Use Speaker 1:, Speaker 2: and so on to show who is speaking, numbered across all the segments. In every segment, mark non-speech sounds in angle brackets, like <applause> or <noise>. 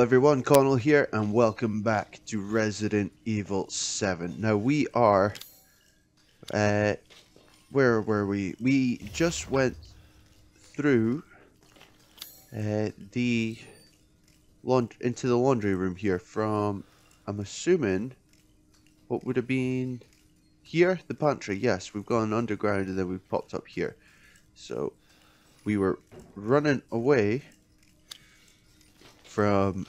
Speaker 1: Everyone, Connell here, and welcome back to Resident Evil 7. Now we are, uh, where were we? We just went through uh, the into the laundry room here from, I'm assuming, what would have been here? The pantry, yes. We've gone underground and then we've popped up here. So, we were running away from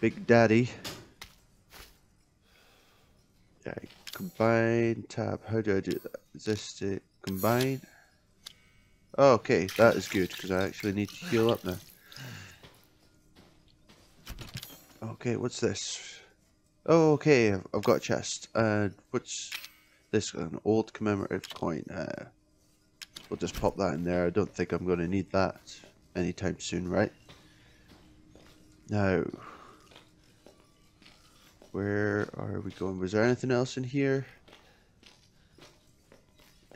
Speaker 1: Big Daddy. Yeah, combine tab. How do I do that? Is this to combine? Oh, okay, that is good because I actually need to heal up now. Okay, what's this? Oh, okay, I've, got a chest. And what's this? An old commemorative coin. Uh, we'll just pop that in there. I don't think I'm going to need that anytime soon, right? Now, where are we going? Was there anything else in here?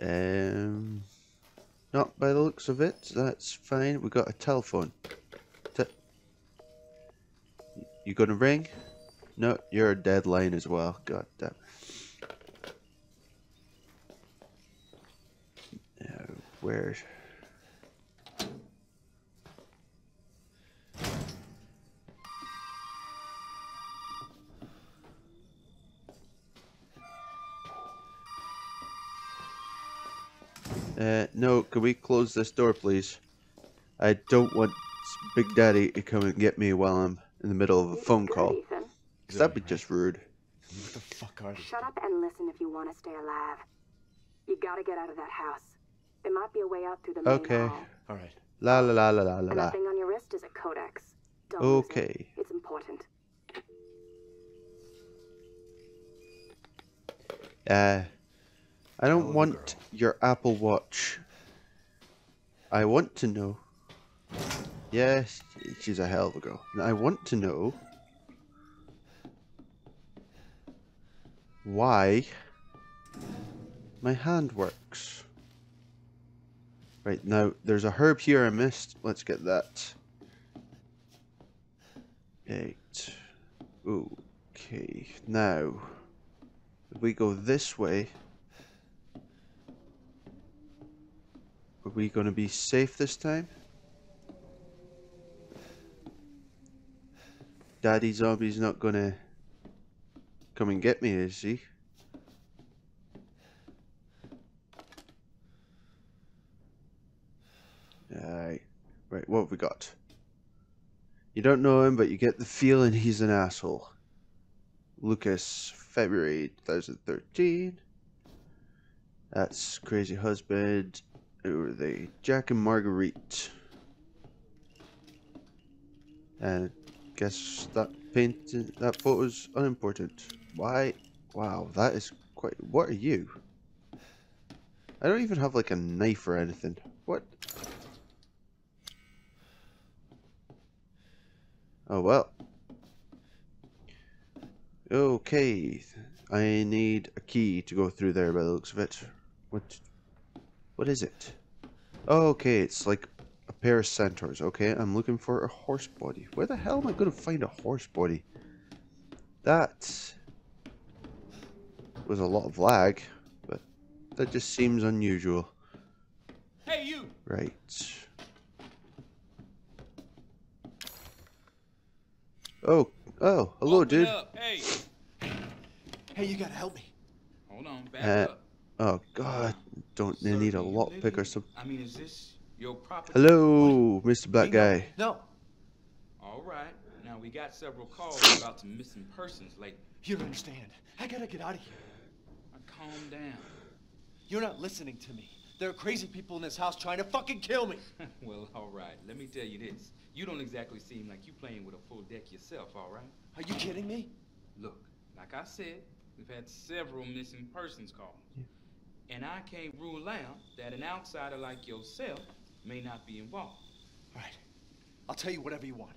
Speaker 1: Um, not by the looks of it. That's fine. We got a telephone. Te you gonna ring? No, you're a dead line as well. God damn. Now, where? Uh, no, can we close this door, please? I don't want Big Daddy to come and get me while I'm in the middle of a phone call. Cause that'd be just rude.
Speaker 2: What the fuck are they?
Speaker 3: Shut up and listen if you want to stay alive. You gotta get out of that house. There might be a way out through the main
Speaker 1: Okay.
Speaker 3: hall.
Speaker 2: All right.
Speaker 1: La la la la la la
Speaker 3: And
Speaker 1: la.
Speaker 3: that thing on your wrist is a codex. Don't lose it.
Speaker 1: Okay.
Speaker 3: It's important.
Speaker 1: Uh, I don't want
Speaker 2: girl.
Speaker 1: your Apple Watch. I want to know. Yes, she's a hell of a girl. I want to know why my hand works. Right now, there's a herb here I missed. Let's get that. Eight. Okay, now. If we go this way, we to be safe this time? Daddy Zombie's not to come and get me, is he? Alright. Right, what have we got? You don't know him, but you get the feeling he's an asshole. Lucas, February 2013. That's Crazy Husband. Who are they? Jack and Marguerite. And guess that paint that photo's unimportant. Why? Wow, that is quite. What are you? I don't even have like a knife or anything. What? Oh well. Okay, I need a key to go through there by the looks of it. What? What is it? Oh, okay, it's like a pair of centaurs. Okay, I'm looking for a horse body. Where the hell am I going to find a horse body? That was a lot of lag, but that just seems unusual.
Speaker 4: Hey, you!
Speaker 1: Right. Oh, oh, hello,
Speaker 4: Open
Speaker 1: dude.
Speaker 4: Up. Hey,
Speaker 2: Hey, you gotta help me.
Speaker 4: hold on, back
Speaker 1: Uh,
Speaker 4: up.
Speaker 1: Oh God, don't they
Speaker 4: Sir,
Speaker 1: need a
Speaker 4: do you
Speaker 1: lock pick or
Speaker 4: here?
Speaker 1: something?
Speaker 4: I mean, is this your property?
Speaker 1: Hello, Mr. Black Guy.
Speaker 2: No,
Speaker 4: All right. Now we got several calls about some missing persons lately.
Speaker 2: you don't understand. I gotta get out of here.
Speaker 4: Now, calm down.
Speaker 2: You're not listening to me. There are crazy people in this house trying to fucking kill me. <laughs>
Speaker 4: well, all right. Let me tell you this. You don't exactly seem like you're playing with a full deck yourself, all right?
Speaker 2: Are you kidding me?
Speaker 4: Look, like I said, we've had several missing persons calls. And I can't rule out that an outsider like yourself may not be involved.
Speaker 2: All right. I'll tell you whatever you want.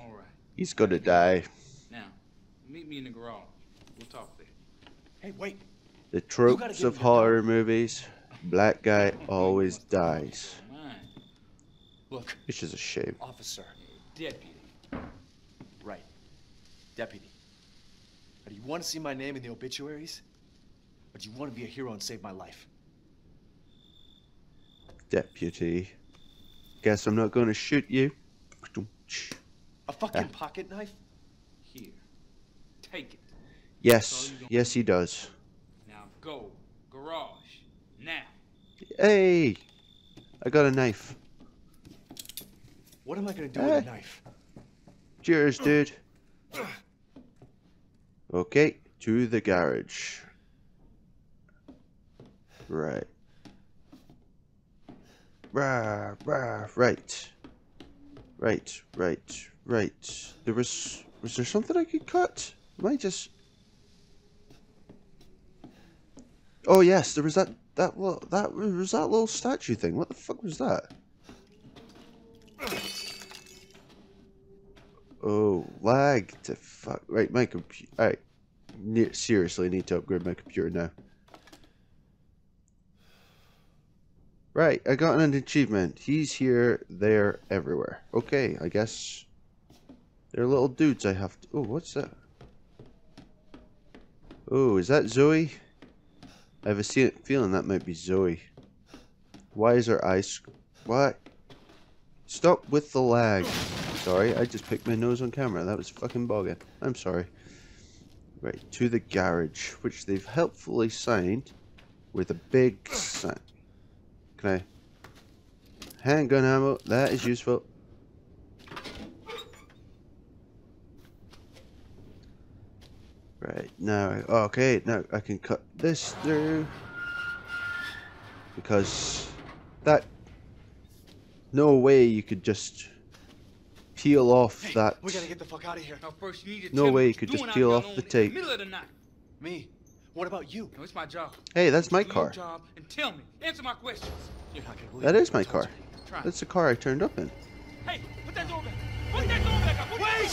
Speaker 4: All right.
Speaker 1: He's gonna die.
Speaker 4: Now, meet me in the garage. We'll talk there.
Speaker 2: Hey, wait.
Speaker 1: The tropes of
Speaker 2: me your
Speaker 1: horror movies. Black guy always dies.
Speaker 4: Mine.
Speaker 2: Look,
Speaker 1: Which is a shame.
Speaker 2: officer.
Speaker 4: Deputy.
Speaker 2: Right. Deputy. Now, do you want to see my name in the obituaries? Do you want to be a hero and save my life?
Speaker 1: Deputy. Guess I'm not going to shoot you.
Speaker 2: A fucking pocket knife?
Speaker 4: Here. Take it.
Speaker 1: Yes, yes he does.
Speaker 4: Now go. Garage. Now.
Speaker 1: Hey! I got a knife.
Speaker 2: What am I gonna do
Speaker 1: Eh.
Speaker 2: with a knife?
Speaker 1: Cheers, dude. Okay, to the garage. Right. Rah, rah, right. Right, right, right. There was... Was there something I could cut? Am I just... Oh yes, there was that... That. That was that little statue thing. What the fuck was that? Oh, lag to fuck. Right, my computer. Ne- seriously need to upgrade my computer now. Right, I got an achievement. He's here, there, everywhere. Okay, I guess they're little dudes I have to. Oh, what's that? Oh, is that Zoe? I have a feeling that might be Zoe. Why is her eyes. What? Stop with the lag. Sorry, I just picked my nose on camera. That was fucking bogging. I'm sorry. Right, to the garage, which they've helpfully signed with a big sign. Can I? Handgun ammo, that is useful. Right, now, okay, now I can cut this through. Because that, no way you could just peel off
Speaker 2: Hey,
Speaker 1: that.
Speaker 2: we gotta get the fuck out of here.
Speaker 4: Now first you need to
Speaker 1: No way you could just peel off the tape.
Speaker 4: middle of the.
Speaker 2: Me? What about you?
Speaker 4: No, it's my job.
Speaker 1: Hey, that's my car.
Speaker 4: job and tell me. Answer my questions.
Speaker 2: You're not gonna believe
Speaker 1: That
Speaker 2: what
Speaker 1: is my car. That's the car I turned up in.
Speaker 4: Hey, put that door back. Put that door back up. Put Wait!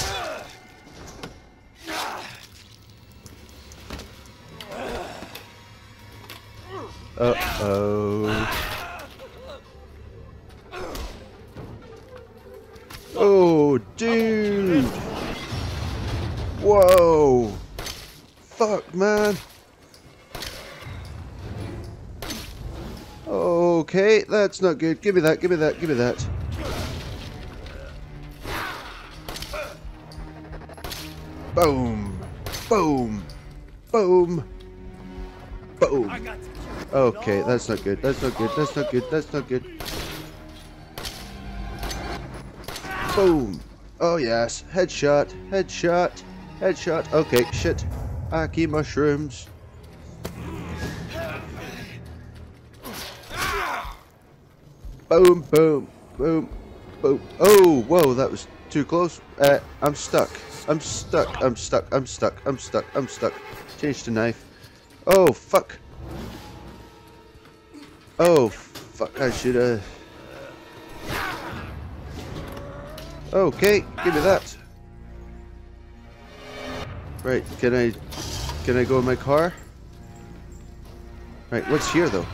Speaker 1: Uh oh. Oh, dude. Whoa. Fuck, man. Okay, that's not good. Give me that, give me that, give me that. Boom. Boom. Boom. Boom. Okay, that's not good. That's not good. That's not good. That's not good. Boom. Oh yes. Headshot. Headshot. Headshot. Okay, shit. Aki mushrooms. Boom, boom, boom, boom. Oh, whoa, that was too close. Uh, I'm stuck. I'm stuck. I'm stuck. I'm stuck. I'm stuck. I'm stuck. Change to knife. Oh, fuck. Oh, fuck, I should have... Okay, give me that. Right, can I... Can I go in my car? Right, what's here, though?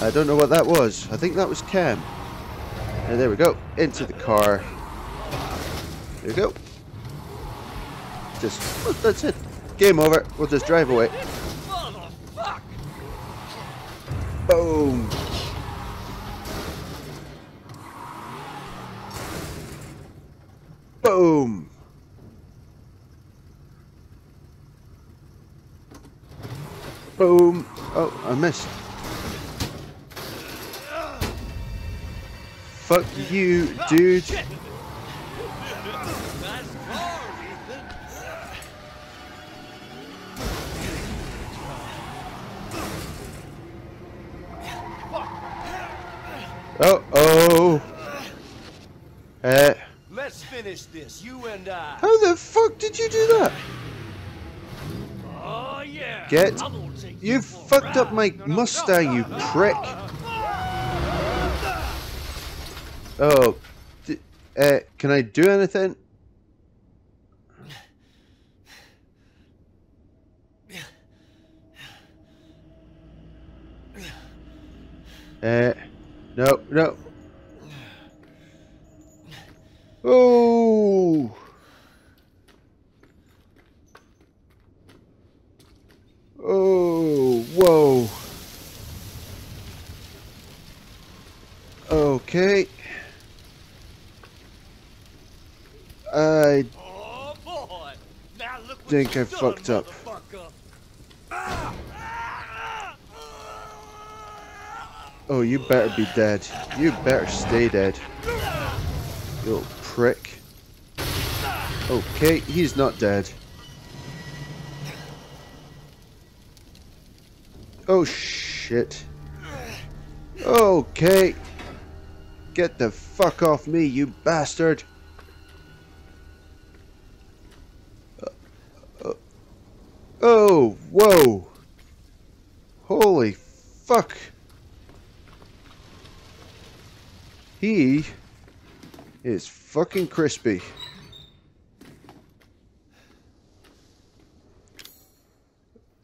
Speaker 1: I don't know what that was. I think that was Cam. And there we go. Into the car. There we go. Just... oh, that's it. Game over. We'll just drive away. Boom. Boom. Boom. Oh, I missed. Fuck you, dude. Oh, oh. Uh,
Speaker 2: Let's finish this, you and I.
Speaker 1: how the fuck did you do that?
Speaker 2: Oh yeah.
Speaker 1: Get.
Speaker 2: I'm gonna take
Speaker 1: You fucked up my Mustang, you prick. Oh, uh, can I do anything? Uh, no, no. Oh.
Speaker 5: Oh, whoa. Okay. What
Speaker 1: think I fucked up. Oh, you better be dead. You better stay dead. You little prick. Okay, he's not dead. Oh shit. Okay. Get the fuck off me, you bastard. Uh, uh, Oh, whoa. Holy fuck. He is fucking crispy.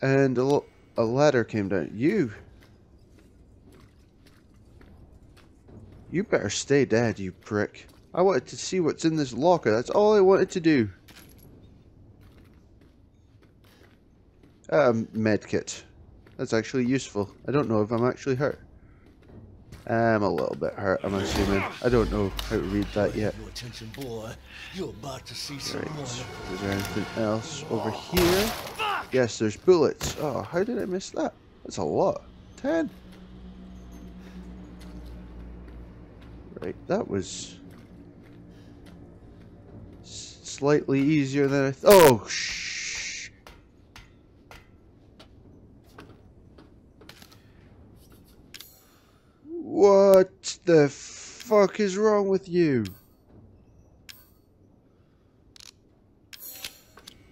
Speaker 1: And a, a ladder came down. You. You better stay dead, you prick. I wanted to see what's in this locker. That's all I wanted to do. Um, medkit. That's actually useful. I don't know if I'm actually hurt. I'm a little bit hurt, I'm assuming. I don't know how to read that yet.
Speaker 5: Your attention, boy. You're about to see some
Speaker 1: Right. Is there anything else over here? Yes, there's bullets. Oh, how did I miss that? That's a lot. Ten. Right, that was slightly easier than I. Th oh, shh. What the fuck is wrong with you?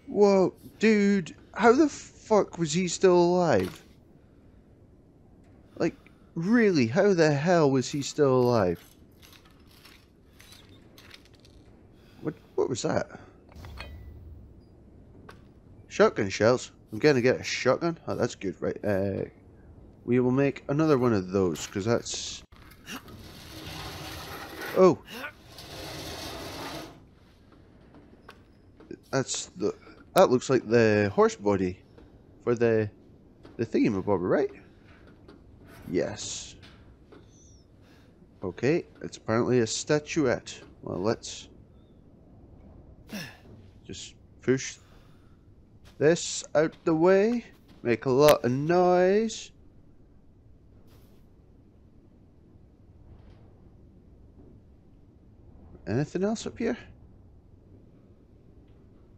Speaker 1: Whoa, dude, how the fuck was he still alive? Like, really, how the hell was he still alive? What, what was that? Shotgun shells. I'm gonna get a shotgun. Oh, that's good, right? Uh, we will make another one of those, because that's... Oh! That's the... That looks like the horse body for the the thingamabobber, right? Yes. Okay, it's apparently a statuette. Well, let's just push this out the way. Make a lot of noise. Anything else up here?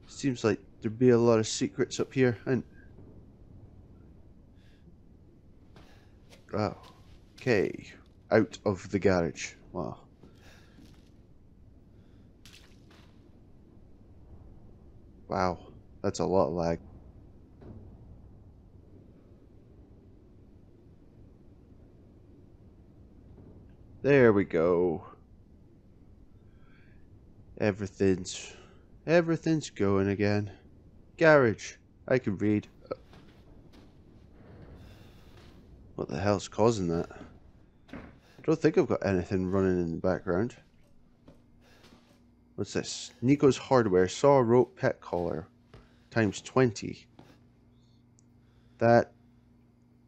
Speaker 1: Seems like there'd be a lot of secrets up here, and oh, okay, out of the garage. Wow. Wow, that's a lot of lag. There we go. Everything's everything's going again. Garage. I can read. What the hell's causing that? I don't think I've got anything running in the background. What's this? Nico's Hardware Saw Rope Pet Collar times 20. That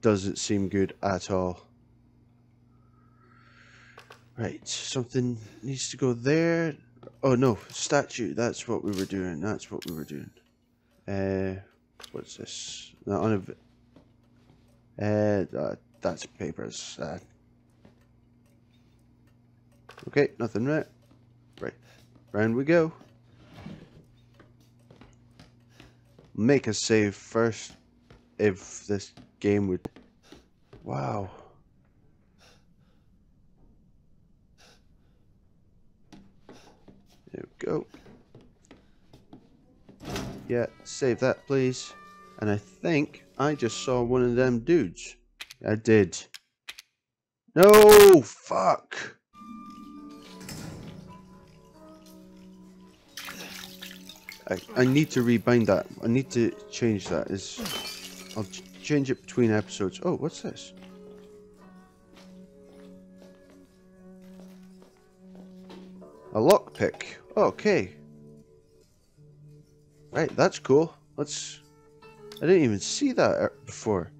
Speaker 1: doesn't seem good at all. Right, something needs to go there. Oh no, statue. That's what we were doing. That's what we were doing. Uh, what's this? Not on a. Uh, that's papers. Uh, okay, nothing right. Right, round we go. Make a save first. If this game would. Wow. There we go. Yeah, save that, please. And I think I just saw one of them dudes. I did. No, fuck. I, I need to rebind that. I need to change that. Is I'll ch- change it between episodes. Oh, what's this? A lockpick. Okay. Right, that's cool. Let's. I didn't even see that er- before.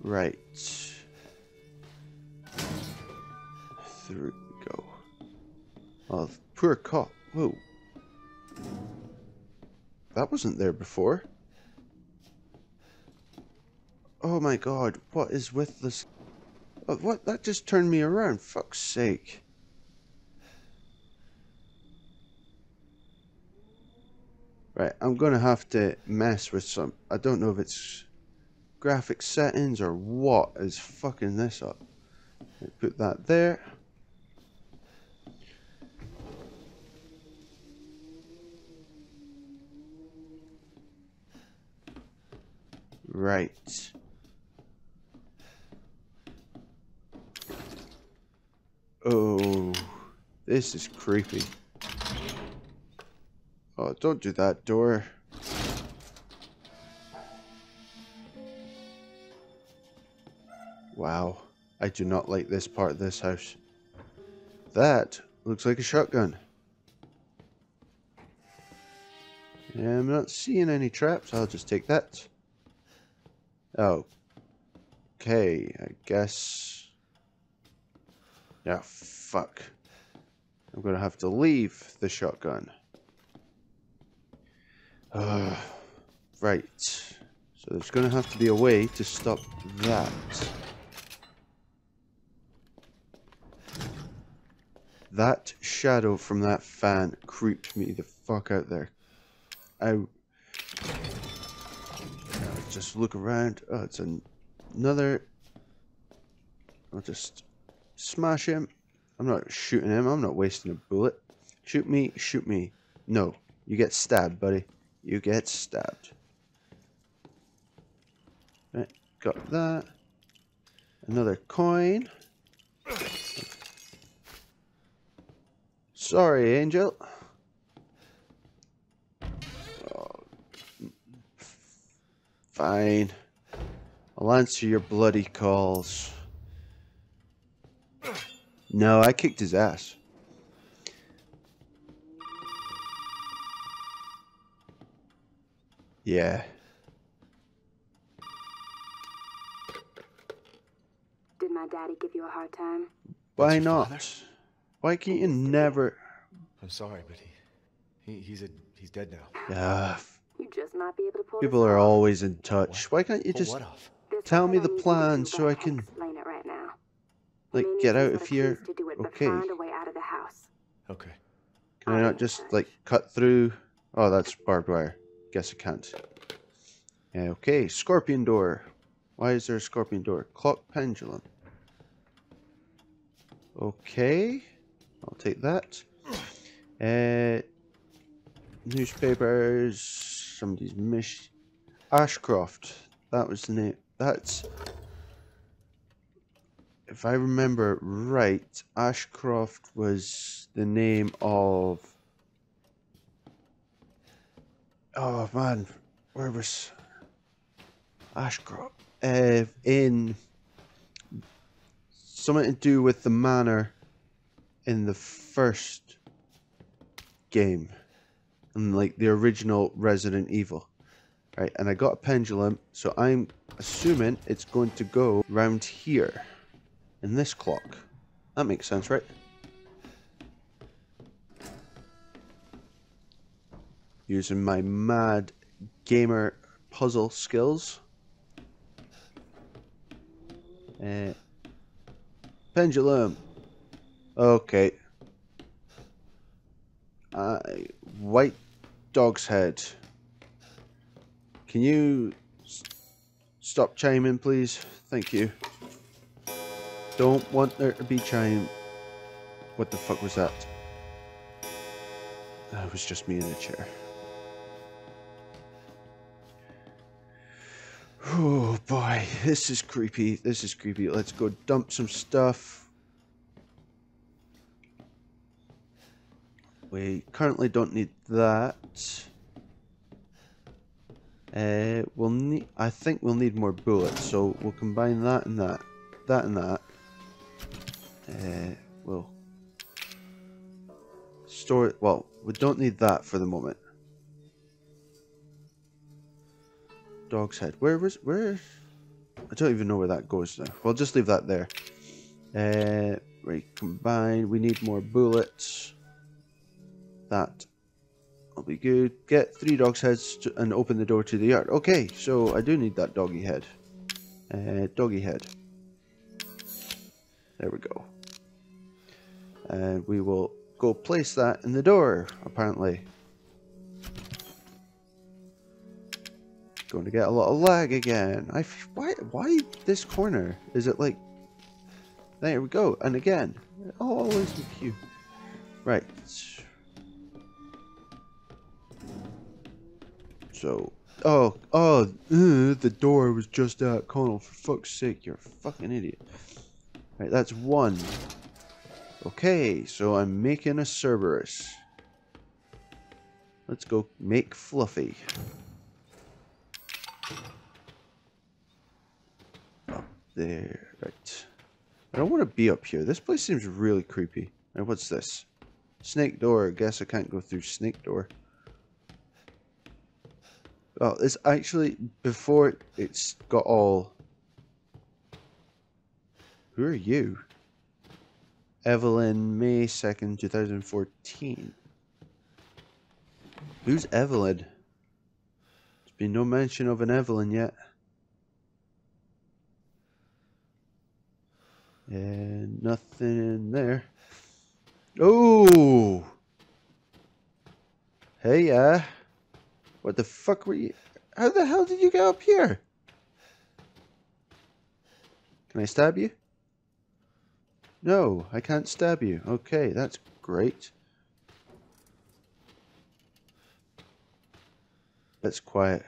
Speaker 1: Right. Through we go. Oh, poor cop. Whoa. That wasn't there before. Oh my god, what is with this? What? That just turned me around. Fuck's sake. Right, I'm gonna have to mess with some. I don't know if it's graphic settings or what is fucking this up. Put that there. Right. Oh, this is creepy. Oh, don't do that door. Wow, I do not like this part of this house. That looks like a shotgun. Yeah, I'm not seeing any traps. I'll just take that. Oh. Okay, I guess. Yeah, fuck. I'm gonna have to leave the shotgun. Uh, right. So there's gonna have to be a way to stop that. That shadow from that fan creeped me the fuck out there. Out. Just look around. Oh, it's an another. I'll just smash him. I'm not shooting him. I'm not wasting a bullet. Shoot me. Shoot me. No. You get stabbed, buddy. You get stabbed. Right. Got that. Another coin. Sorry, Angel. Oh, fine. I'll answer your bloody calls. No, I kicked his ass. Yeah.
Speaker 3: Did my daddy give you a hard time?
Speaker 1: Why not?
Speaker 2: father?
Speaker 1: Why can't you never...
Speaker 2: I'm sorry, but he, he he's a he's dead now.
Speaker 1: Ah,
Speaker 3: You just might be able to pull
Speaker 1: people are
Speaker 3: off.
Speaker 1: always in touch. Why can't you
Speaker 2: Pull
Speaker 1: just...
Speaker 2: what off?
Speaker 3: There's
Speaker 1: tell me the
Speaker 3: I need you to
Speaker 1: plan so I
Speaker 3: I
Speaker 1: can-
Speaker 3: explain it right now.
Speaker 1: Like,
Speaker 3: You
Speaker 1: get out
Speaker 3: to
Speaker 1: of
Speaker 3: use
Speaker 1: here?
Speaker 3: to do it, but
Speaker 1: Okay.
Speaker 3: Find a way out of the house.
Speaker 2: Okay.
Speaker 1: Can I not just, like, cut through... Oh, that's barbed wire. Guess I can't. Yeah, okay, scorpion door. Why is there a scorpion door? Clock pendulum. Okay. I'll take that. Uh, newspapers. Somebody's miss. Ashcroft. That was the name. That's. If I remember right, Ashcroft was the name of. Oh man, where was Ashcroft? Uh, in something to do with the manor in the first game, in like the original Resident Evil, right? And I got a pendulum, so I'm assuming it's going to go round here, in this clock. That makes sense, right? Using my mad gamer puzzle skills. Uh, pendulum. Okay. Uh, white dog's head. Can you stop chiming, please? Thank you. Don't want there to be chime. What the fuck was that? That was just me in a chair. Oh boy, this is creepy. This is creepy. Let's go dump some stuff. We currently don't need that. Uh, we'll need. I think we'll need more bullets, so we'll combine that and that, that and that. Uh, we'll store it. Well, we don't need that for the moment. Dog's head. Where was where? I don't even know where that goes now. We'll just leave that there. Uh, right, combine. We need more bullets. That will be good. Get three dog's heads to, and open the door to the yard. Okay, so I do need that doggy head. Uh, doggy head. There we go. And we will go place that in the door, apparently. Going to get a lot of lag again. I why why this corner? Is it like there we go, and again. Always the queue. Right. So, oh, oh, uh, the door was just out, Connell. For fuck's sake, you're a fucking idiot. Right, that's one. Okay, so I'm making a Cerberus. Let's go make Fluffy. Up there, right. I don't want to be up here. This place seems really creepy. And what's this? Snake door. I guess I can't go through snake door. Oh, it's actually before it's got all. Who are you? Evelyn, May 2nd, 2014. Who's Evelyn? There's been no mention of an Evelyn yet. And nothing in there. Oh! Hey, uh. What the fuck were you... How the hell did you get up here? Can I stab you? No, I can't stab you. Okay, that's great. That's quiet.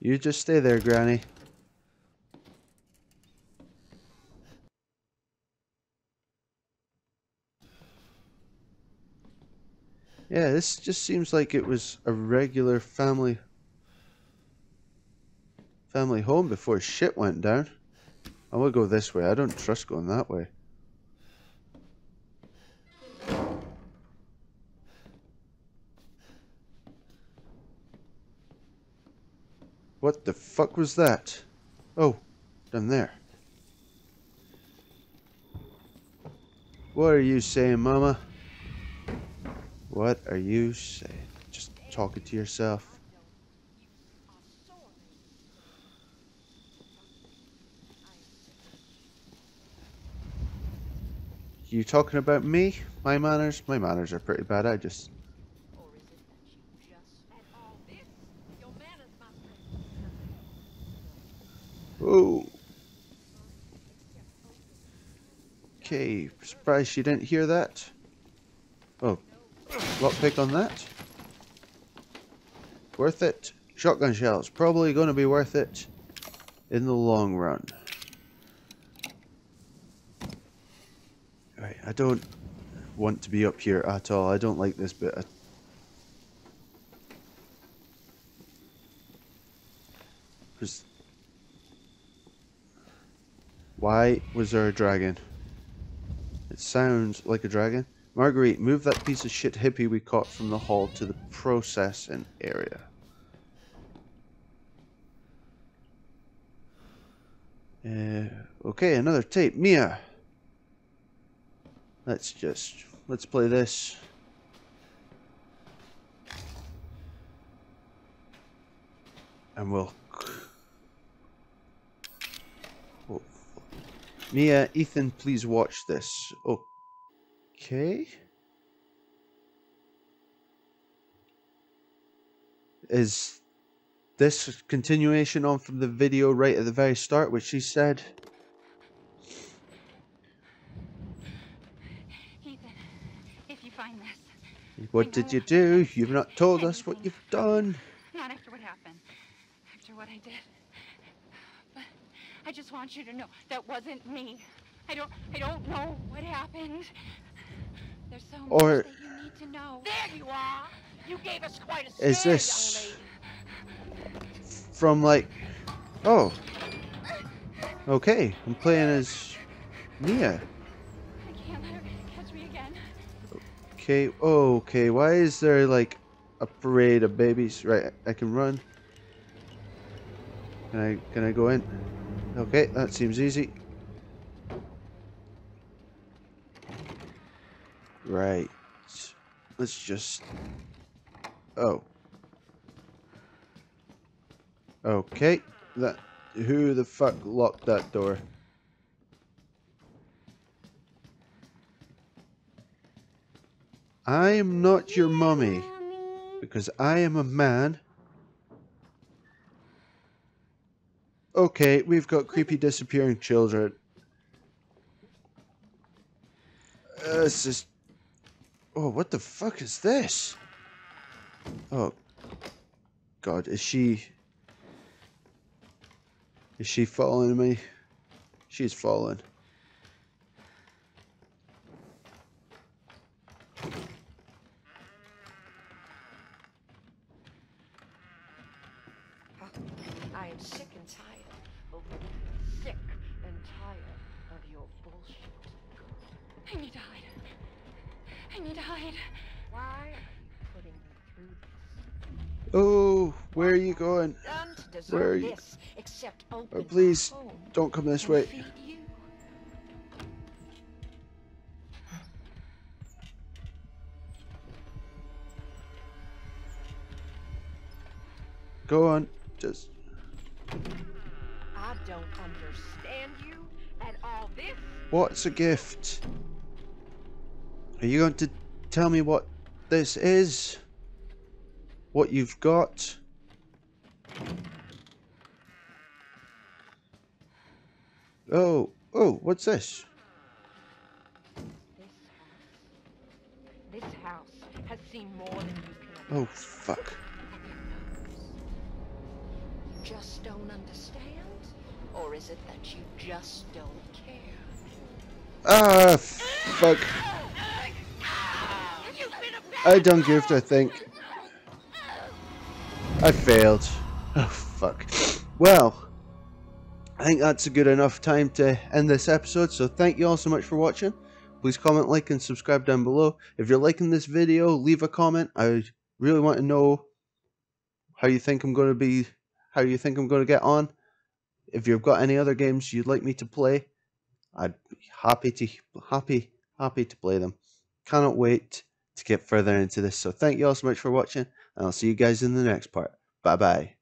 Speaker 1: You just stay there, Granny. Yeah, this just seems like it was a regular family family home before shit went down. I will go this way. I don't trust going that way. What the fuck was that? Oh, down there. What are you saying, Mama? What are you saying? Just talking to yourself. You talking about me? My manners? My manners are pretty bad. I just. Oh. Okay, surprised she didn't hear that. Oh, lockpick on that. Worth it. Shotgun shells, probably going to be worth it in the long run. Right, I don't want to be up here at all. I don't like this bit. Why was there a dragon? It sounds like a dragon. Marguerite, move that piece of shit hippie we caught from the hall to the processing area. Uh, okay, another tape. Mia! Let's just, let's play this. And we'll... Oh. Mia, Ethan, please watch this. Okay. Is this continuation on from the video right at the very start, which she said?
Speaker 6: Ethan, if you find this,
Speaker 1: What did you do? You've not told us what you've done.
Speaker 6: not after what happened, after what I did, but I just want you to know that wasn't me. I don't, I don't know what happened. There's so much
Speaker 1: Or-
Speaker 6: that you need to know.
Speaker 5: There you are. You gave us quite a
Speaker 1: Is this- From like, oh, okay, I'm playing as Mia. Okay, okay, why is there like a parade of babies? Right, I can run. Can I, can I go in? Okay, that seems easy. Right. Let's just... Oh. Okay. That... Who the fuck locked that door? I am not your mummy. Because I am a man. Okay, we've got creepy disappearing children. Uh, this is... Oh, what the fuck is this? Oh. God, is she... Is she following me? She's following.
Speaker 5: I am sick and tired of sick and tired of your bullshit.
Speaker 6: I need to hide. I need to hide.
Speaker 5: Why are you putting me through this?
Speaker 1: Oh, where are you going?
Speaker 5: Done to deserve
Speaker 1: Where are you?
Speaker 5: this, except open
Speaker 1: Oh, please, don't come this way. Go on. Just...
Speaker 5: I don't understand you at all. This
Speaker 1: What's a gift? Are you going to tell me what this is? What you've got? Oh, oh, what's this?
Speaker 5: this house. This house has seen more than you can
Speaker 1: Oh, fuck.
Speaker 5: And it knows. You just don't understand? Or is it that you just don't care?
Speaker 1: Ah, fuck. I done goofed, I think. I failed. Oh, fuck. Well, I think that's a good enough time to end this episode, so thank you all so much for watching. Please comment, like, and subscribe down below. If you're liking this video, leave a comment. I really want to know how you think I'm going to be, how you think I'm going to get on. If you've got any other games you'd like me to play, I'd be happy to happy happy to play them. Cannot wait to get further into this. So thank you all so much for watching, and I'll see you guys in the next part. Bye bye.